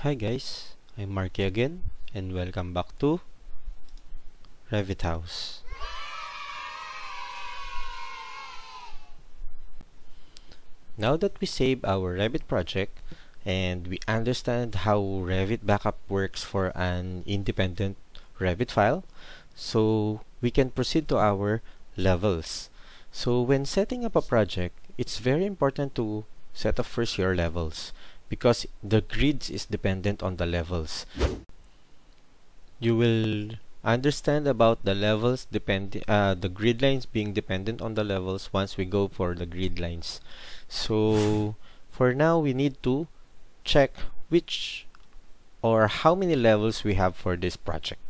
Hi guys, I'm Marky again and welcome back to Revit Hows. Now that we save our Revit project and we understand how Revit backup works for an independent Revit file, so we can proceed to our levels. So when setting up a project, it's very important to set up first your levels because the grids is dependent on the levels. You will understand about the levels depend uh, the grid lines being dependent on the levels once we go for the grid lines. So for now we need to check which or how many levels we have for this project.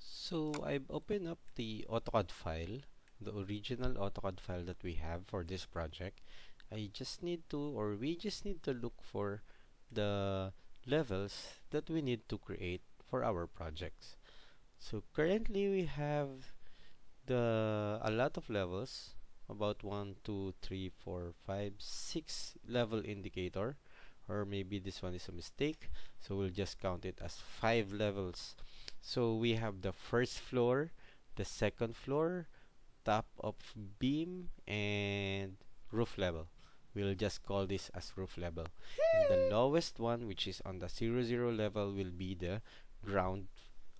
So I've opened up the AutoCAD file, the original AutoCAD file that we have for this project I just need to or we just need to look for the levels that we need to create for our projects. So currently we have the a lot of levels about one two three four five six level indicator or maybe this one is a mistake so we'll just count it as five levels. So we have the first floor the second floor top of beam and roof level we'll just call this as roof level. And the lowest one which is on the 0 0 level will be the ground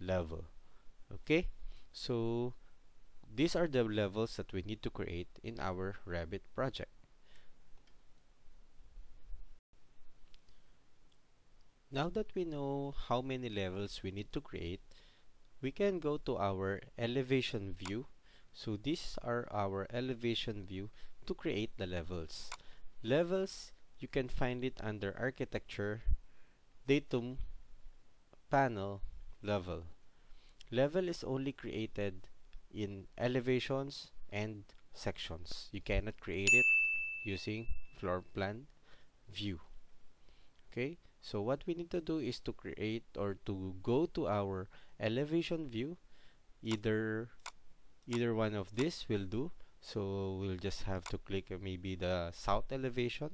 level. Okay? So these are the levels that we need to create in our Revit project. Now that we know how many levels we need to create we can go to our elevation view. So these are our elevation view to create the levels Levels, you can find it under Architecture, Datum, Panel, Level. Level is only created in elevations and sections. You cannot create it using floor plan view. Okay, so what we need to do is to create or to go to our elevation view. Either either one of this will do so we'll just have to click uh, maybe the south elevation.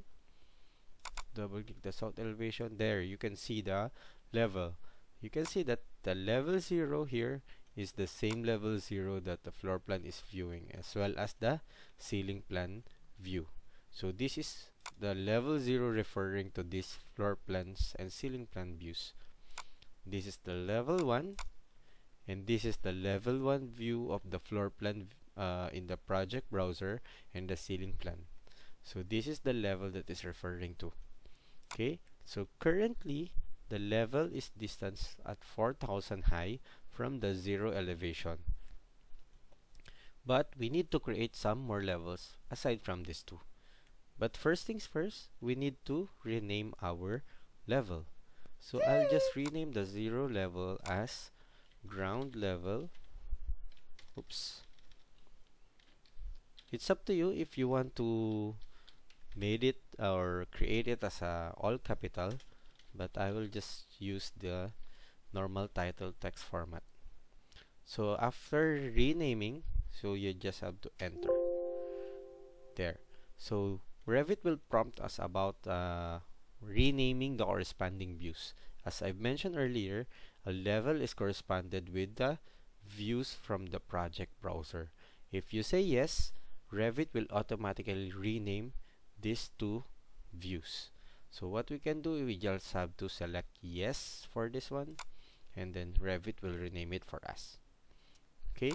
Double click the south elevation. There you can see the level. You can see that the level 0 here is the same level 0 that the floor plan is viewing as well as the ceiling plan view. So this is the level 0 referring to these floor plans and ceiling plan views. This is the level 1 and this is the level 1 view of the floor plan uh, in the project browser and the ceiling plan. So this is the level that is referring to. Okay? So currently the level is distance at 4000 high from the zero elevation. But we need to create some more levels aside from these two. But first things first we need to rename our level. So I'll just rename the zero level as ground level. Oops it's up to you if you want to made it or create it as a all capital but I will just use the normal title text format. So after renaming so you just have to enter there. So Revit will prompt us about uh, renaming the corresponding views. As I've mentioned earlier a level is corresponded with the views from the project browser. If you say yes Revit will automatically rename these two views. So what we can do, is we just have to select yes for this one and then Revit will rename it for us. Okay,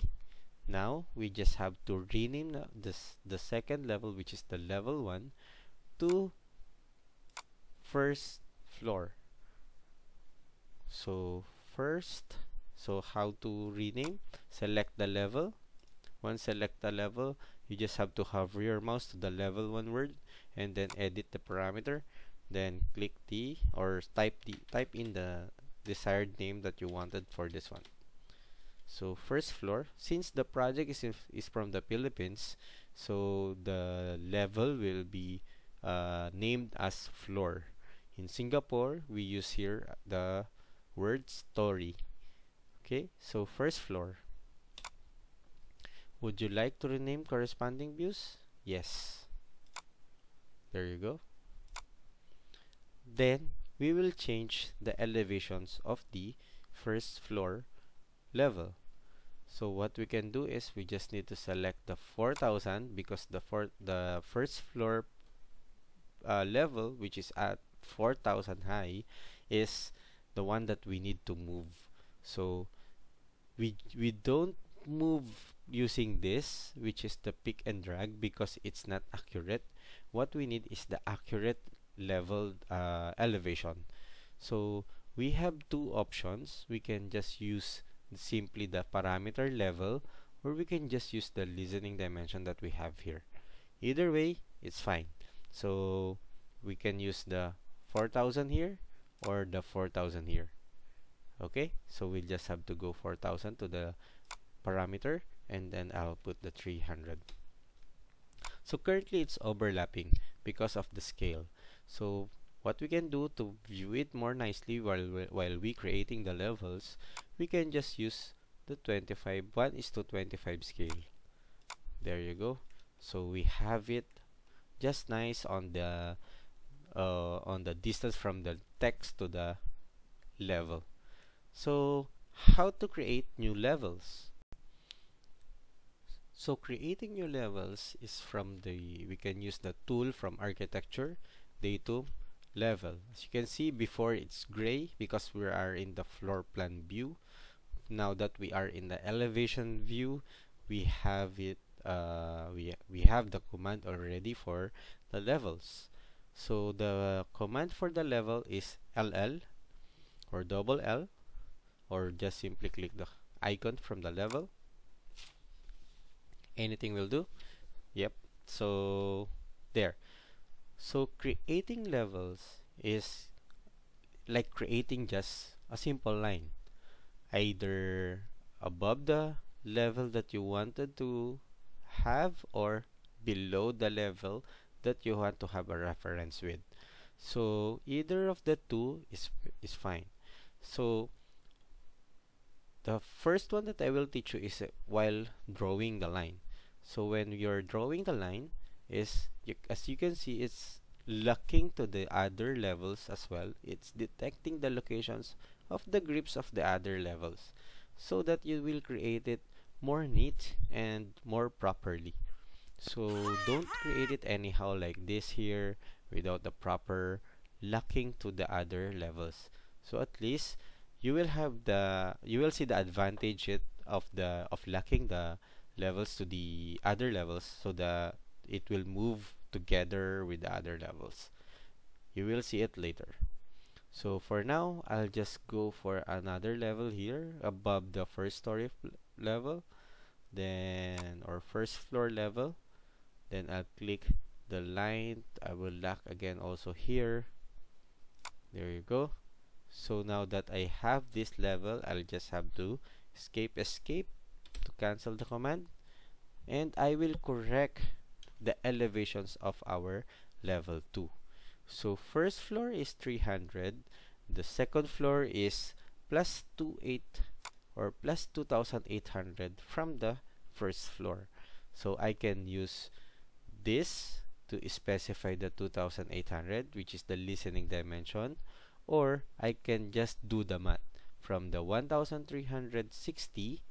now we just have to rename this the second level which is the level 1 to first floor. So first, so how to rename? Select the level. Once select the level, you just have to hover your mouse to the level 1 word and then edit the parameter. Then click the or type the type in the desired name that you wanted for this one. So first floor since the project is is from the Philippines so the level will be uh, named as floor. In Singapore we use here the word story. Okay? So first floor would you like to rename corresponding views? Yes. There you go. then we will change the elevations of the first floor level so what we can do is we just need to select the 4000 because the for the first floor uh, level which is at 4000 high is the one that we need to move so we we don't move using this which is the pick and drag because it's not accurate. What we need is the accurate level uh, elevation. So we have two options. We can just use simply the parameter level or we can just use the listening dimension that we have here. Either way it's fine. So we can use the 4000 here or the 4000 here. Okay? So we'll just have to go 4000 to the parameter and then I'll put the 300 so currently it's overlapping because of the scale. So what we can do to view it more nicely while we, while we creating the levels we can just use the 25 1 is to 25 scale. There you go. So we have it just nice on the uh, on the distance from the text to the level. So how to create new levels so creating new levels is from the we can use the tool from architecture datum level. As you can see before it's gray because we are in the floor plan view. Now that we are in the elevation view we have it uh, we we have the command already for the levels. So the command for the level is ll or double L or just simply click the icon from the level anything will do. Yep. So there. So creating levels is like creating just a simple line. Either above the level that you wanted to have or below the level that you want to have a reference with. So either of the two is is fine. So the first one that I will teach you is uh, while drawing the line so when you're drawing the line is as you can see it's locking to the other levels as well. It's detecting the locations of the grips of the other levels so that you will create it more neat and more properly. So don't create it anyhow like this here without the proper locking to the other levels. So at least you will have the you will see the advantage of the of locking the levels to the other levels so that it will move together with the other levels. You will see it later. So for now I'll just go for another level here above the first story level then or first floor level. Then I'll click the line. I will lock again also here. There you go. So now that I have this level I'll just have to escape escape cancel the command and I will correct the elevations of our level 2 so first floor is 300 the second floor is plus 28 or plus 2800 from the first floor. So I can use this to specify the 2800 which is the listening dimension or I can just do the math. From the 1360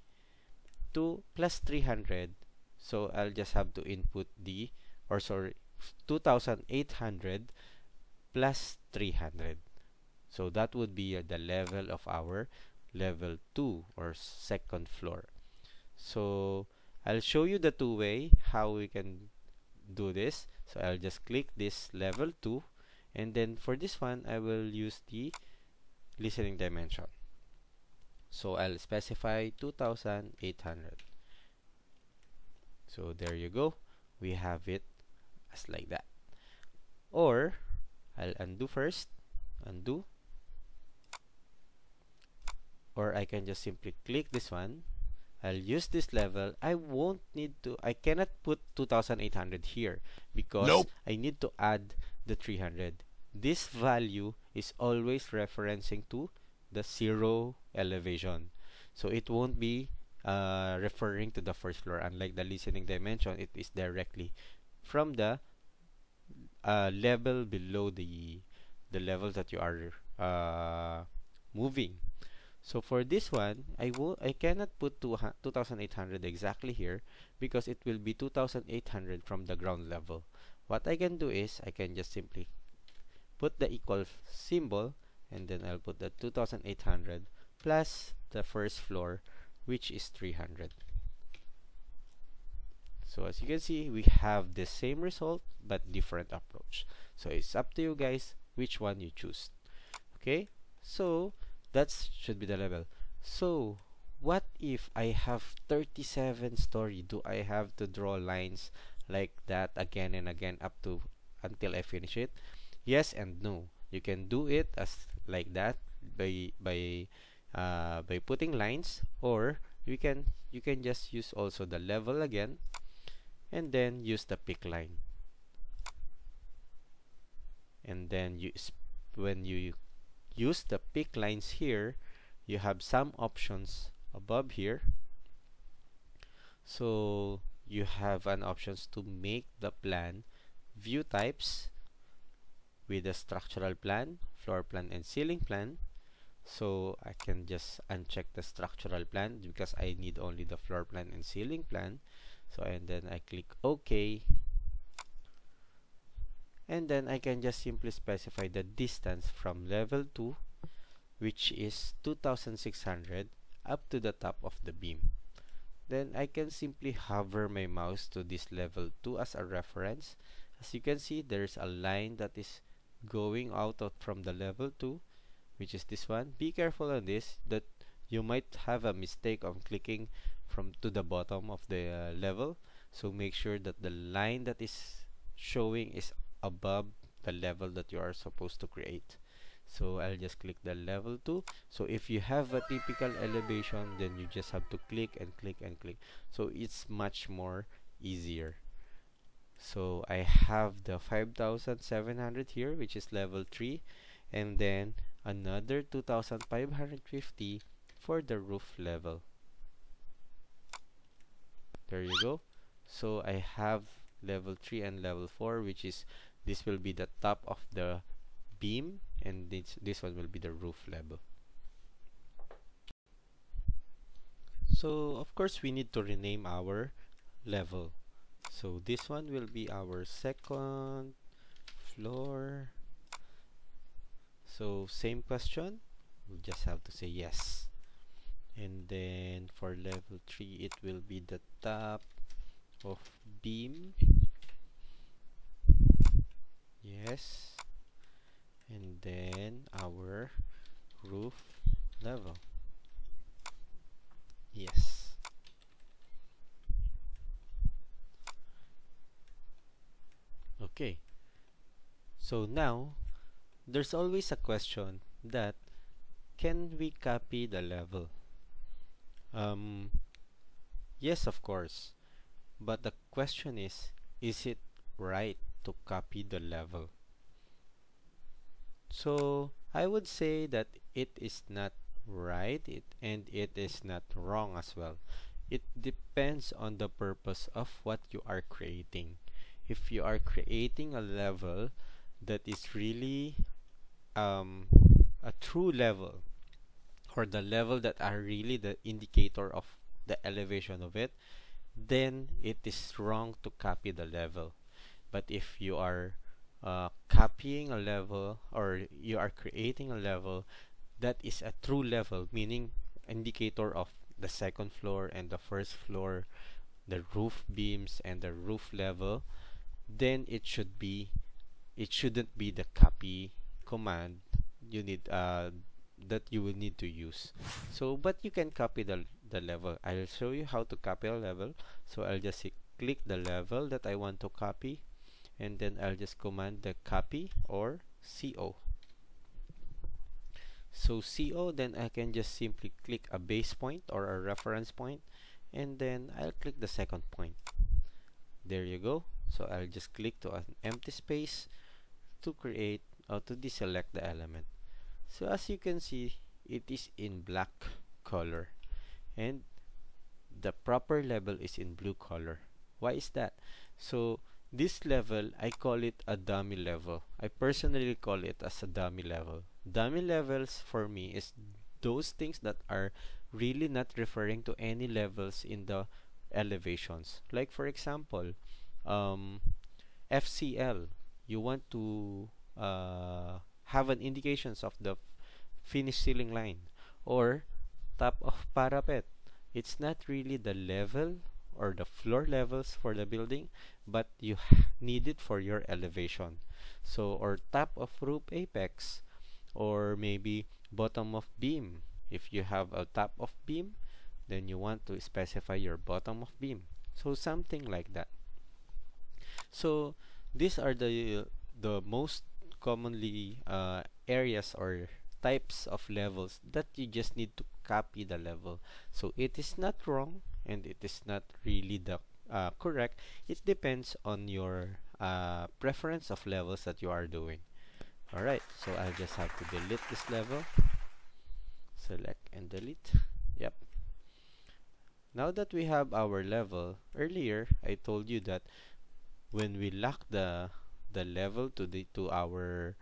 to plus 300 so I'll just have to input the or sorry 2800 plus 300 so that would be uh, the level of our level 2 or second floor. So I'll show you the two way how we can do this. So I'll just click this level 2 and then for this one I will use the listening dimension so I'll specify 2800 so there you go. We have it as like that. Or I'll undo first. Undo. Or I can just simply click this one. I'll use this level. I won't need to I cannot put 2800 here because nope. I need to add the 300 this value is always referencing to the zero elevation. So it won't be uh, referring to the first floor. Unlike the listening dimension it is directly from the uh, level below the the level that you are uh, moving. So for this one I will I cannot put 2800 exactly here because it will be 2800 from the ground level. What I can do is I can just simply put the equal symbol and then I'll put the 2800 plus the first floor which is 300 so as you can see we have the same result but different approach. So it's up to you guys which one you choose. Okay? So that should be the level. So what if I have 37 story? Do I have to draw lines like that again and again up to until I finish it? Yes and no. You can do it as like that by by uh, by putting lines or you can you can just use also the level again and then use the pick line. And then you when you use the pick lines here you have some options above here. So you have an options to make the plan view types with a structural plan floor plan and ceiling plan. So I can just uncheck the structural plan because I need only the floor plan and ceiling plan. So and then I click OK. And then I can just simply specify the distance from level 2 which is 2600 up to the top of the beam. Then I can simply hover my mouse to this level 2 as a reference. As you can see there's a line that is going out of from the level 2 which is this one. Be careful on this that you might have a mistake on clicking from to the bottom of the uh, level. So make sure that the line that is showing is above the level that you are supposed to create. So I'll just click the level 2 so if you have a typical elevation then you just have to click and click and click. So it's much more easier so I have the 5700 here which is level 3 and then another 2550 for the roof level. There you go. So I have level 3 and level 4 which is this will be the top of the beam and this this one will be the roof level. So of course we need to rename our level so this one will be our second floor. So same question. We just have to say yes. And then for level 3 it will be the top of beam. Yes. And then our roof level. Yes okay. So now there's always a question that can we copy the level? Um yes of course. But the question is is it right to copy the level? So I would say that it is not right it and it is not wrong as well. It depends on the purpose of what you are creating if you are creating a level that is really um, a true level or the level that are really the indicator of the elevation of it then it is wrong to copy the level. But if you are uh, copying a level or you are creating a level that is a true level meaning indicator of the second floor and the first floor the roof beams and the roof level then it should be it shouldn't be the copy command you need uh, that you will need to use. So but you can copy the, the level. I'll show you how to copy a level. So I'll just click the level that I want to copy and then I'll just command the copy or CO so CO then I can just simply click a base point or a reference point and then I'll click the second point. There you go so I'll just click to an empty space to create or to deselect the element. So as you can see it is in black color. And the proper level is in blue color. Why is that? So this level I call it a dummy level. I personally call it as a dummy level. Dummy levels for me is those things that are really not referring to any levels in the elevations. Like for example um, FCL you want to uh, have an indications of the finished ceiling line or top of parapet. It's not really the level or the floor levels for the building but you need it for your elevation. So or top of roof apex or maybe bottom of beam. If you have a top of beam then you want to specify your bottom of beam. So something like that so these are the the most commonly uh, areas or types of levels that you just need to copy the level. So it is not wrong and it is not really the uh, correct. It depends on your uh, preference of levels that you are doing. Alright so I just have to delete this level. Select and delete. Yep. Now that we have our level earlier I told you that when we lock the the level to the to our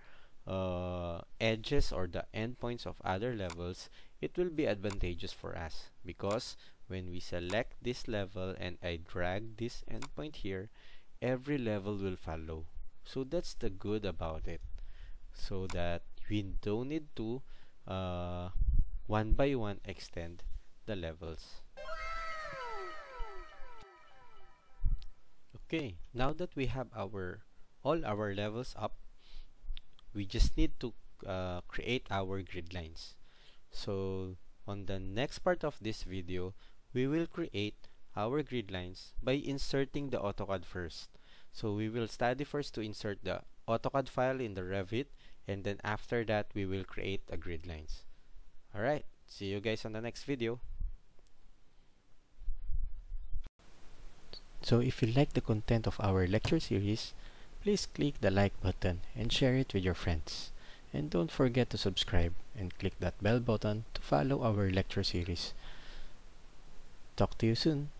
uh, edges or the endpoints of other levels it will be advantageous for us because when we select this level and I drag this endpoint here every level will follow. So that's the good about it. So that we don't need to uh, one by one extend the levels okay now that we have our all our levels up we just need to uh, create our grid lines. So on the next part of this video we will create our grid lines by inserting the AutoCAD first. So we will study first to insert the AutoCAD file in the Revit and then after that we will create a grid lines. Alright see you guys on the next video so if you like the content of our lecture series please click the like button and share it with your friends. And don't forget to subscribe and click that bell button to follow our lecture series. Talk to you soon